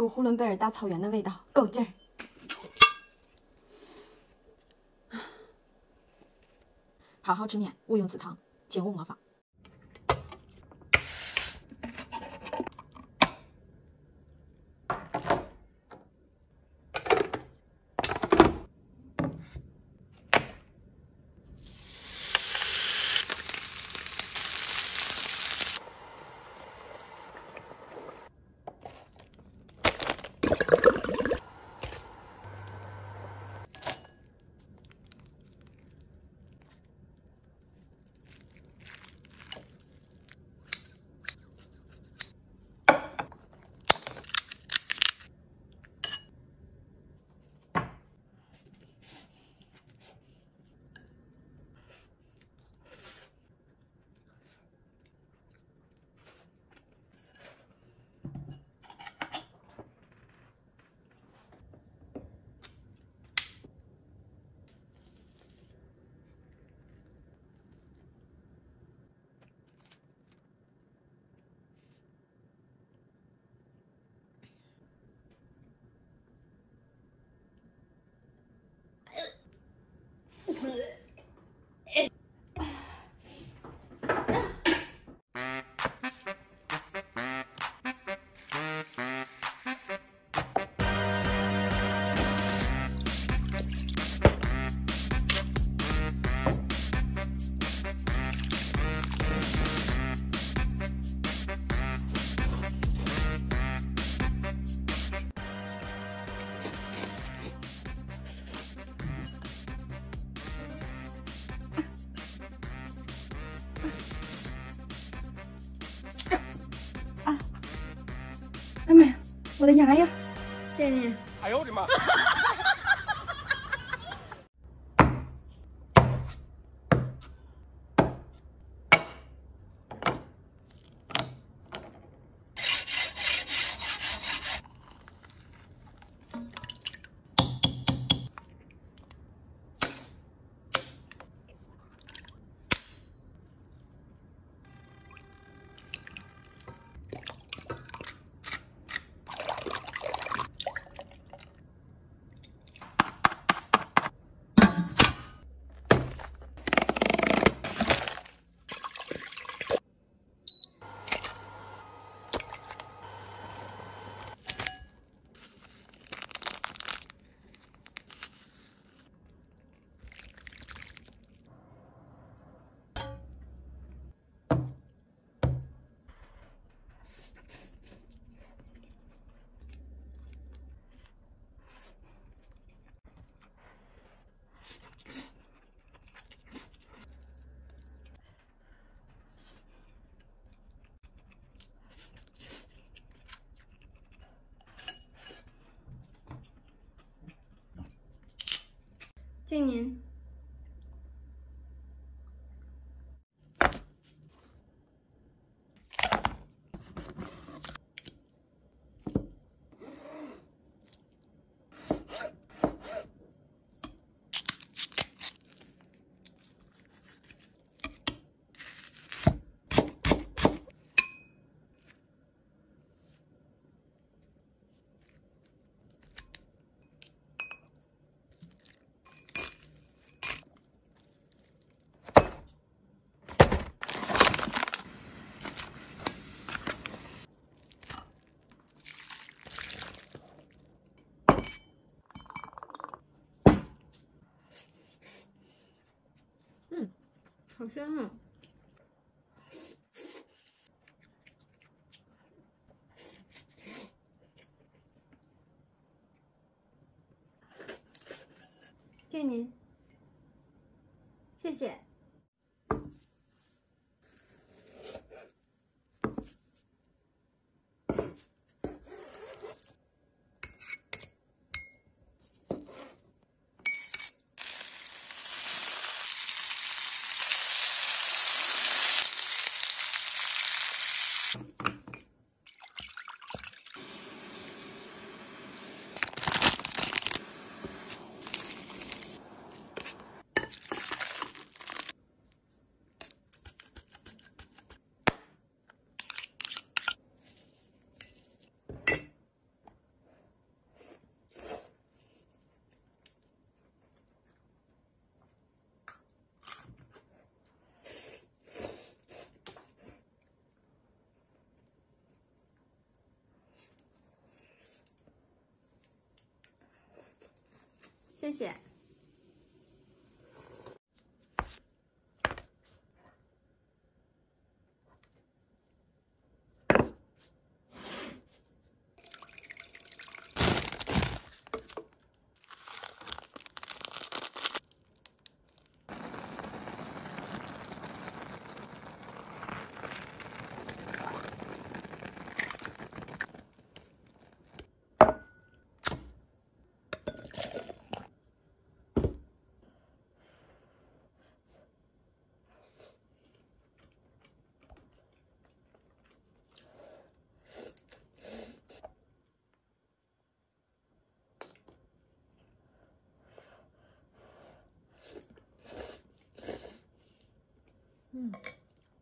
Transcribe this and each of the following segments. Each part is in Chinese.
股呼伦贝尔大草原的味道，够劲儿。好好吃面，勿用紫糖，请勿模仿。我的牙呀！见你。哎呦我的妈！敬您。好香啊！谢您，谢谢。谢谢。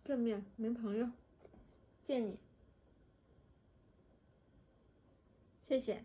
正面没朋友，见你，谢谢。